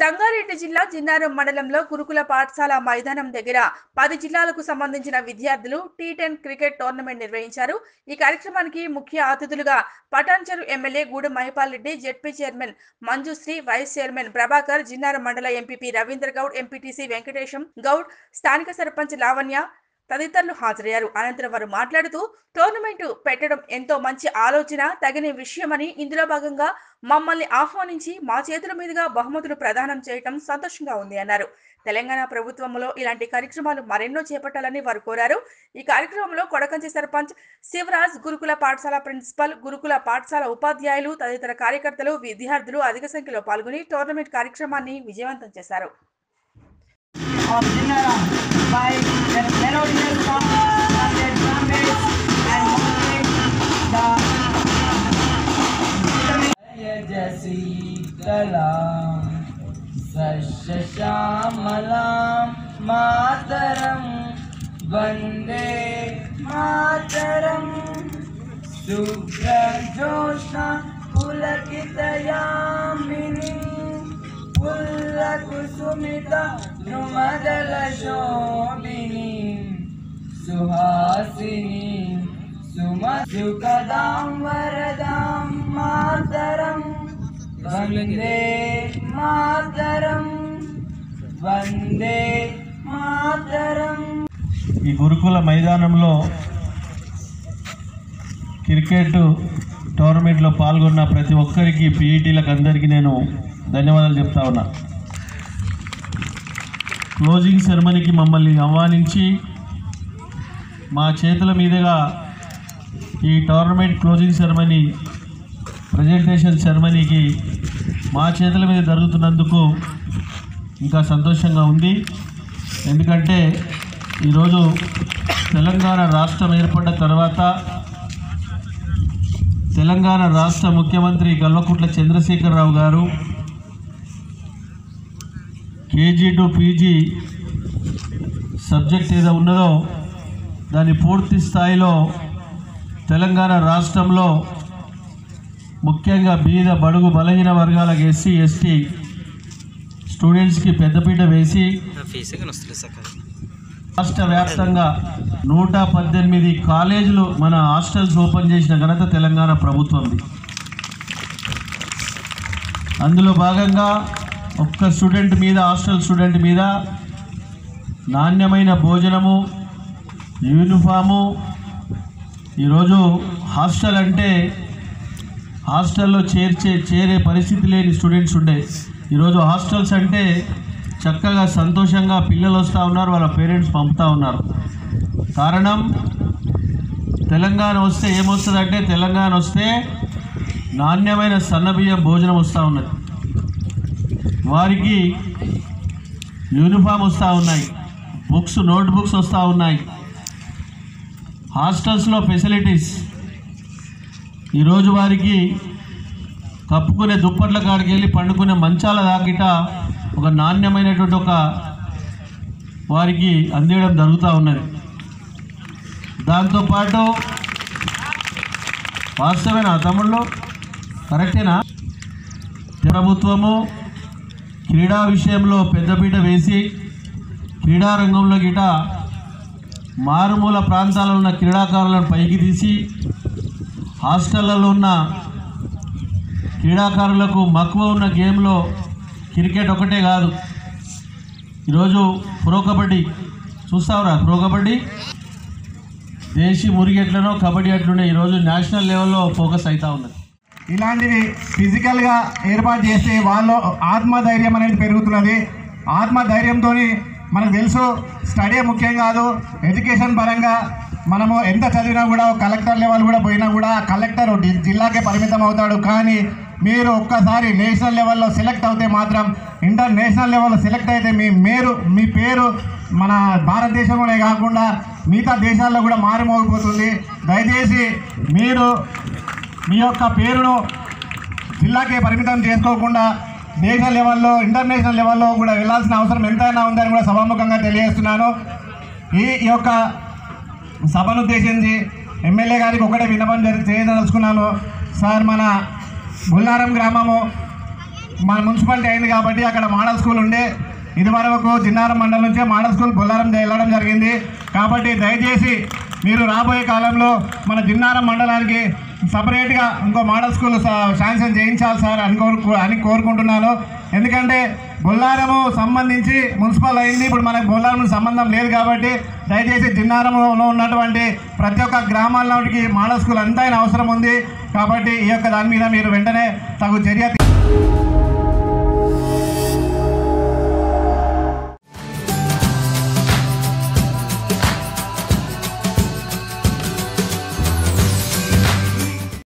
సంగారెడ్డి జిల్లా జిన్నారం మండలంలో గురుకుల పాఠశాల మైదానం దగ్గర పది జిల్లాలకు సంబంధించిన విద్యార్థులు టీ టెన్ క్రికెట్ టోర్నమెంట్ నిర్వహించారు. ఈ కార్యక్రమానికి ముఖ్య అతిథులుగా Patancheru MLA Gudem Mahipal Reddy ZP chairman Manjushri vice chairman Prabhakar Jinnaram మండల ఎంపీపీ రవీంద్ర గౌడ్ ఎంపీటీసీ వెంకటేశం గౌడ్ స్థానిక సర్పంచ్ లావణ్య తదితరులు హాజరయ్యారు. అనంతరం వారు మాట్లాడుతూ టోర్నమెంట్ పెట్టడం ఎంతో మంచి ఆలోచన తగిన విషయమని ఇందులో భాగంగా మమ్మల్ని ఆహ్వానించి మా చేతుల మీదుగా బహుమతులు ప్రదానం చేయటం సంతోషంగా ఉంది అన్నారు. తెలంగాణ ప్రభుత్వంలో ఇలాంటి కార్యక్రమాలు మరెన్నో చేపట్టాలని వారు కోరారు. ఈ కార్యక్రమంలో కొడకంచి సర్పంచ్ శివరాజ్ గురుకుల పాఠశాల ప్రిన్సిపల్ గురుకుల పాఠశాల ఉపాధ్యాయులు తదితర కార్యకర్తలు విద్యార్థులు అధిక సంఖ్యలో పాల్గొని టోర్నమెంట్ కార్యక్రమాన్ని విజయవంతం చేశారు. सश्यामलां मातरं। वन्दे मातरं। शुभ्रजोष्णा पुलकितयामिनी। पुल्लकुसुमिता द्रुमदलशोभिनीं सुहासिनीं सुमसुकदां वरदां मातरं। वन्दे मातरं ఈ గురుకుల మైదానంలో క్రికెట్ టోర్నమెంట్లో పాల్గొన్న ప్రతి ఒక్కరికి పీఈటీలకు అందరికీ నేను ధన్యవాదాలు చెప్తా ఉన్నా. క్లోజింగ్ సెరమనీకి మమ్మల్ని ఆహ్వానించి మా చేతుల మీదుగా ఈ టోర్నమెంట్ క్లోజింగ్ సెరమనీ ప్రజెంటేషన్ సెరమనీకి మా చేతుల మీద జరుగుతున్నందుకు ఇంకా సంతోషంగా ఉంది. ఎందుకంటే ఈరోజు తెలంగాణ రాష్ట్రం ఏర్పడ్డ తర్వాత తెలంగాణ రాష్ట్ర ముఖ్యమంత్రి గల్వకుట్ల చంద్రశేఖరరావు గారు కేజీ టు పీజీ సబ్జెక్ట్ ఏదో ఉన్నదో దాన్ని పూర్తి స్థాయిలో తెలంగాణ రాష్ట్రంలో ముఖ్యంగా బీద బడుగు బలహీన వర్గాలకు ఎస్సీ ఎస్టీ స్టూడెంట్స్కి పెద్దపీట వేసి రాష్ట్ర వ్యాప్తంగా నూట పద్దెనిమిది కాలేజీలు మన హాస్టల్స్ ఓపెన్ చేసిన ఘనత తెలంగాణ ప్రభుత్వంది. అందులో భాగంగా ఒక్క స్టూడెంట్ మీద హాస్టల్ స్టూడెంట్ మీద నాణ్యమైన భోజనము యూనిఫాము ఈరోజు హాస్టల్ అంటే హాస్టల్లో చేర్చే చేరే పరిస్థితి లేని స్టూడెంట్స్ ఉండే. ఈరోజు హాస్టల్స్ అంటే చక్కగా సంతోషంగా పిల్లలు వస్తూ ఉన్నారు వాళ్ళ పేరెంట్స్ పంపుతూ ఉన్నారు. కారణం తెలంగాణ వస్తే ఏమొస్తుందంటే తెలంగాణ వస్తే నాణ్యమైన సన్నబియ్యం భోజనం వస్తూ ఉన్నది. వారికి యూనిఫామ్ వస్తూ ఉన్నాయి బుక్స్ నోట్ బుక్స్ వస్తూ ఉన్నాయి. హాస్టల్స్లో ఫెసిలిటీస్. ఈరోజు వారికి కప్పుకునే దుప్పట్ల కాడికి వెళ్ళి పండుకునే మంచాల దాకిట ఒక నాణ్యమైనటువంటి ఒక వారికి అందేయడం జరుగుతూ ఉన్నది. దాంతోపాటు వాస్తవేనా తమ్ముళ్ళు? కరెక్టేనా? ప్రభుత్వము క్రీడా విషయంలో పెద్దపీట వేసి క్రీడారంగంలో గిట మారుమూల ప్రాంతాలలో ఉన్న క్రీడాకారులను పైకి తీసి హాస్టళ్ళలో ఉన్న క్రీడాకారులకు మక్కువ ఉన్న గేమ్లో క్రికెట్ ఒకటే కాదు. ఈరోజు ప్రో కబడ్డీ. చూస్తావురా ప్రో కబడ్డీ? దేశీ మురిగి ఎట్లనో కబడ్డీ అట్లునే ఈరోజు నేషనల్ లెవెల్లో ఫోకస్ అవుతూ ఉన్నది. ఇలాంటివి ఫిజికల్గా ఏర్పాటు చేస్తే వాళ్ళు ఆత్మధైర్యం అనేది పెరుగుతున్నది. ఆత్మధైర్యంతో మనకు తెలుసు స్టడీ ముఖ్యం కాదు ఎడ్యుకేషన్ పరంగా మనము ఎంత చదివినా కూడా కలెక్టర్ లెవెల్ కూడా పోయినా కూడా కలెక్టర్ జిల్లాకే పరిమితం అవుతాడు. కానీ మీరు ఒక్కసారి నేషనల్ లెవెల్లో సెలెక్ట్ అవుతే మాత్రం ఇంటర్నేషనల్ లెవెల్లో సెలెక్ట్ అయితే మీ మేరు మీ పేరు మన భారతదేశంలోనే కాకుండా మిగతా దేశాల్లో కూడా మారిమోగిపోతుంది. దయచేసి మీరు మీ యొక్క పేరును జిల్లాకే పరిమితం చేసుకోకుండా దేశ లెవెల్లో ఇంటర్నేషనల్ లెవెల్లో కూడా వెళ్ళాల్సిన అవసరం ఎంతైనా ఉందని కూడా సభాముఖంగా తెలియజేస్తున్నాను. ఈ ఈ యొక్క సభను ఉద్దేశించి ఎమ్మెల్యే గారికి ఒకటే విన్నపం జరి చేయదలుచుకున్నాను. సార్ మన గుల్లారం గ్రామము. మన మున్సిపాలిటీ అయింది కాబట్టి అక్కడ మోడల్ స్కూల్ ఉండే. ఇదివరకు చిన్నారం మండలం నుంచే మోడల్ స్కూల్ బొల్లారం వెళ్ళడం జరిగింది. కాబట్టి దయచేసి మీరు రాబోయే కాలంలో మన జిన్నారం మండలానికి సపరేట్గా ఇంకో మోడల్ స్కూల్ సా- శాంక్షన్ చేయించాలి సార్ అని కోరుకు అని కోరుకుంటున్నాను. ఎందుకంటే బొల్లారము సంబంధించి మున్సిపల్ అయింది. ఇప్పుడు మనకు బొల్లారం సంబంధం లేదు కాబట్టి దయచేసి జిన్నారంలో ఉన్నటువంటి ప్రతి ఒక్క గ్రామాల్లోకి మోడల్ స్కూల్ అంతైనా అవసరం ఉంది. కాబట్టి ఈ యొక్క దాని మీద మీరు వెంటనే తగు చర్య